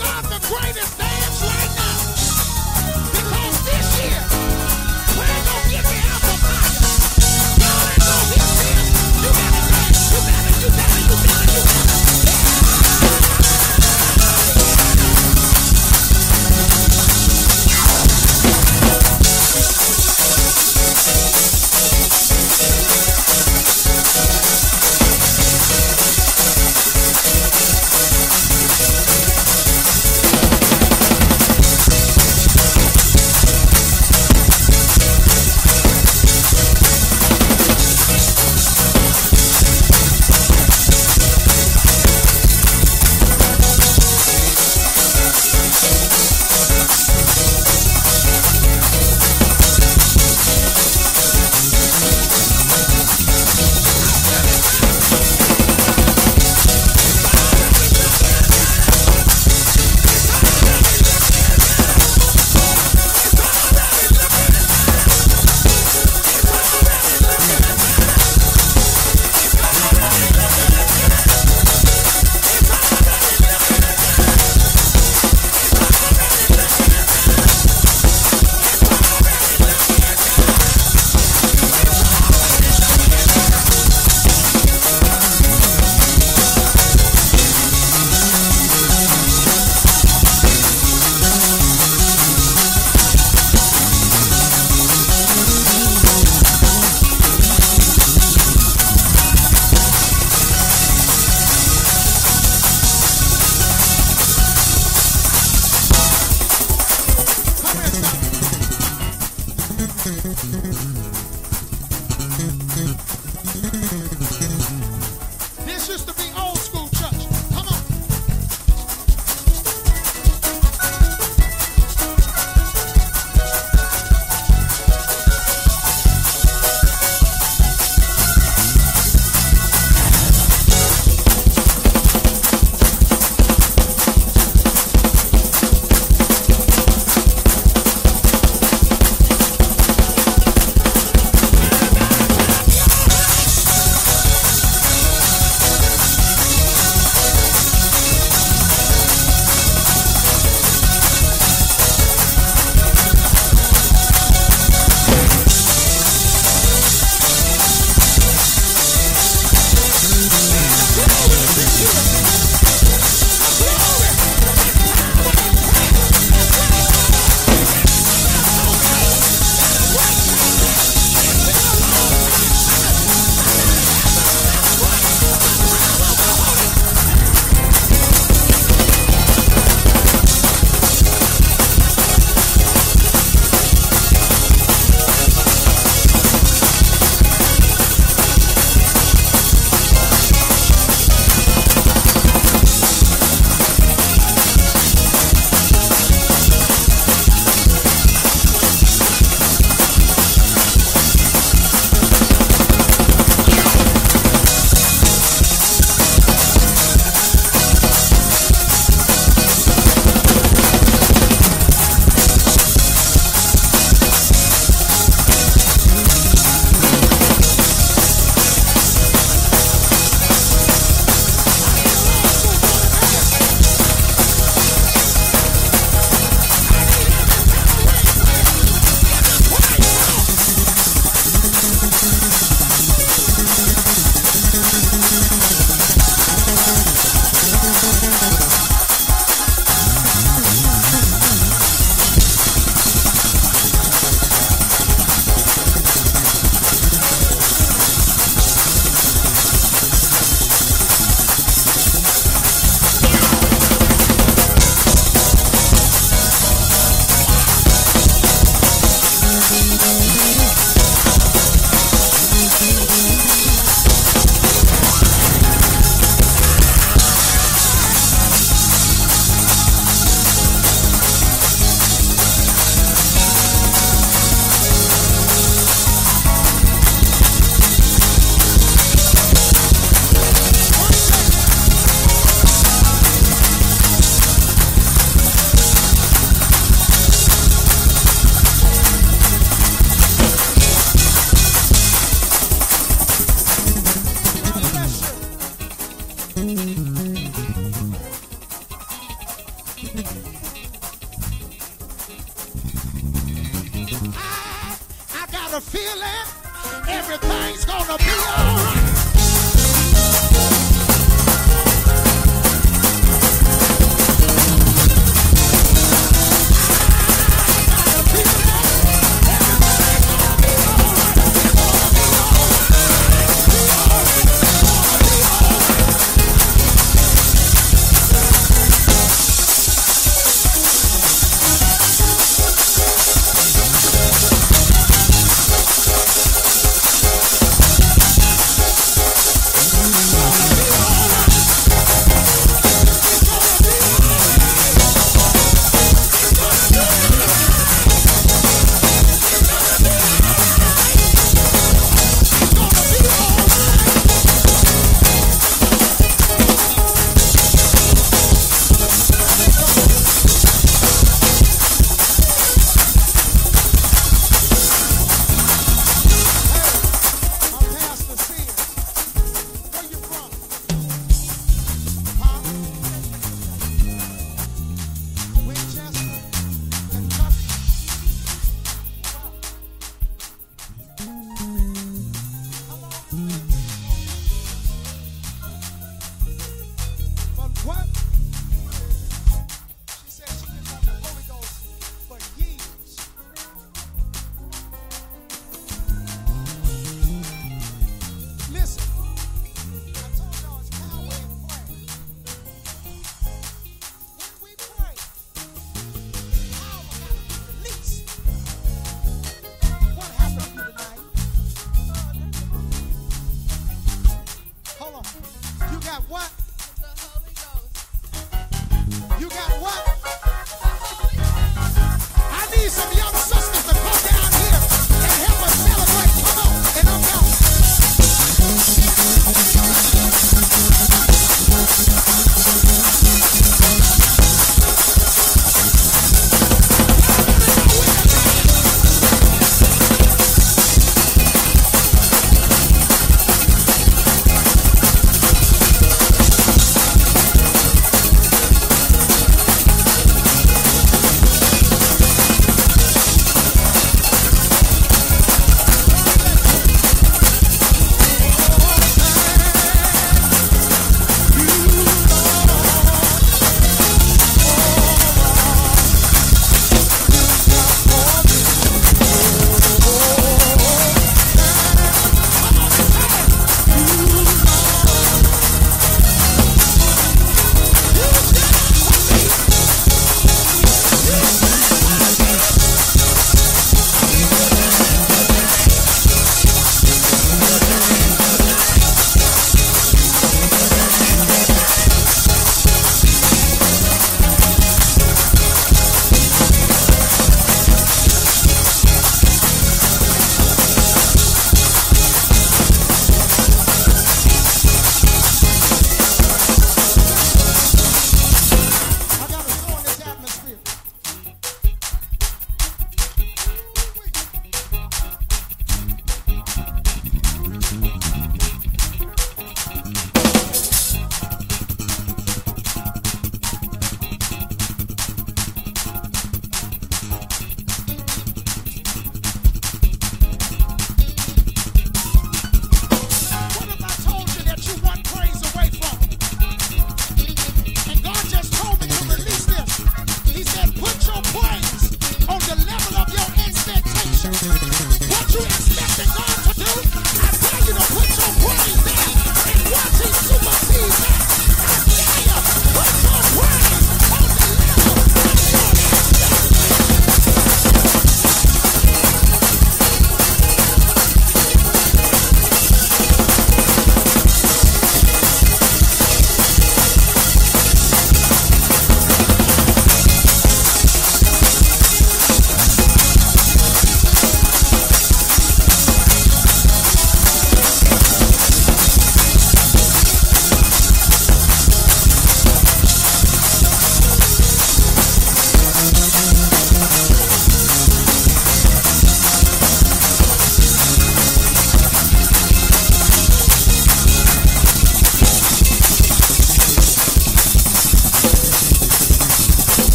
I'm the greatest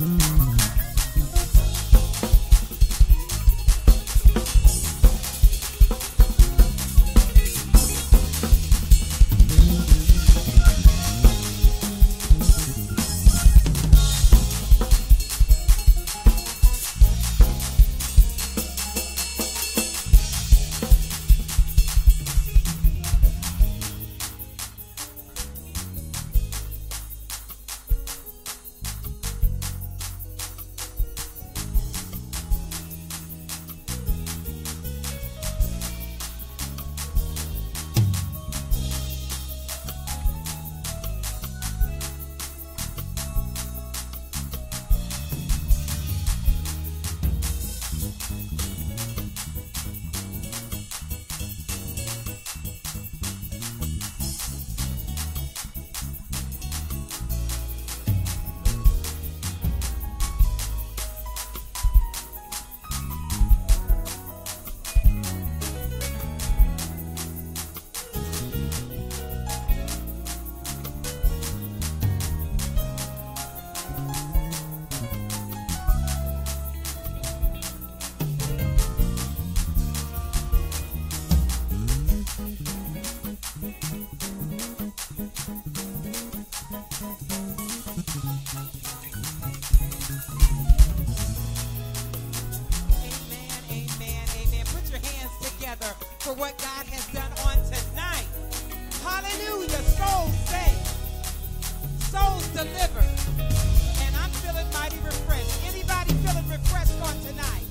Mm-hmm. for what God has done on tonight. Hallelujah. Souls saved. Souls delivered. And I'm feeling mighty refreshed. Anybody feeling refreshed on tonight?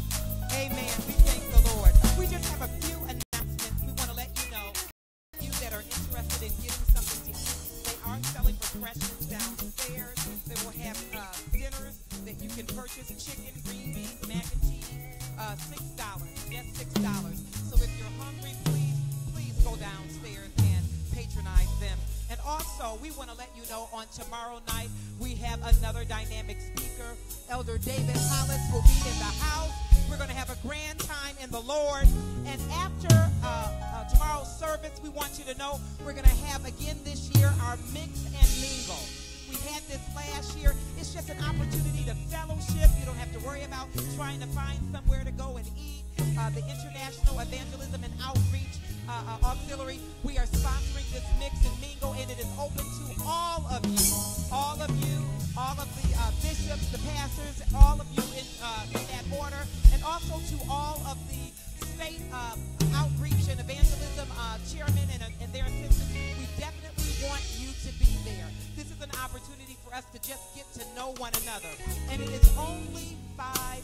Amen. We thank the Lord. We just have a few announcements we want to let you know. You that are interested in getting something to eat, they are selling refreshments downstairs. They will have uh, dinners that you can purchase chicken, green beans, mac and cheese, uh, $6. Yes, $6. Also, we want to let you know on tomorrow night we have another dynamic speaker. Elder David Hollis will be in the house. We're going to have a grand time in the Lord. And after uh, uh, tomorrow's service, we want you to know we're going to have again this year our mix and mingle. We had this last year. It's just an opportunity to fellowship. You don't have to worry about trying to find somewhere to go and eat. Uh, the International Evangelism and Outreach uh, uh, Auxiliary, we are sponsoring this mix and mingle, and it is open to all of you. All of you, all of the uh, bishops, the pastors, all of you in, uh, in that order, and also to all of the state uh, outreach and evangelism uh, chairmen and, and their assistants. We definitely want you to be there. This is an opportunity for us to just get to know one another. And it is only $5.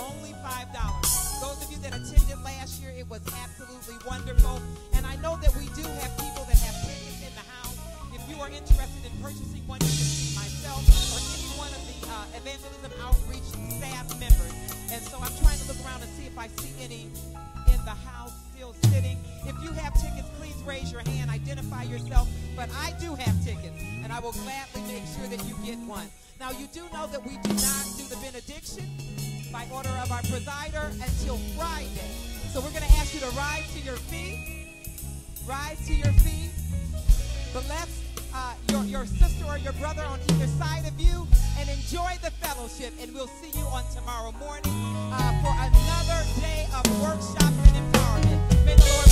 Only $5. Those of you that attended last year, it was absolutely wonderful. And I know that we do have people that have tickets in the house. If you are interested in purchasing one, you can see myself or any one of the uh, evangelism outreach staff members. And so I'm trying to look around and see if I see any in the house still sitting. If you have tickets, please raise your hand, identify yourself. But I do have tickets, and I will gladly make sure that you get one. Now, you do know that we do not do the benediction by order of our presider until Friday. So we're going to ask you to rise to your feet. Rise to your feet. Bless uh, your, your sister or your brother on either side of you and enjoy the fellowship. And we'll see you on tomorrow morning uh, for another day of workshop and empowerment. May the Lord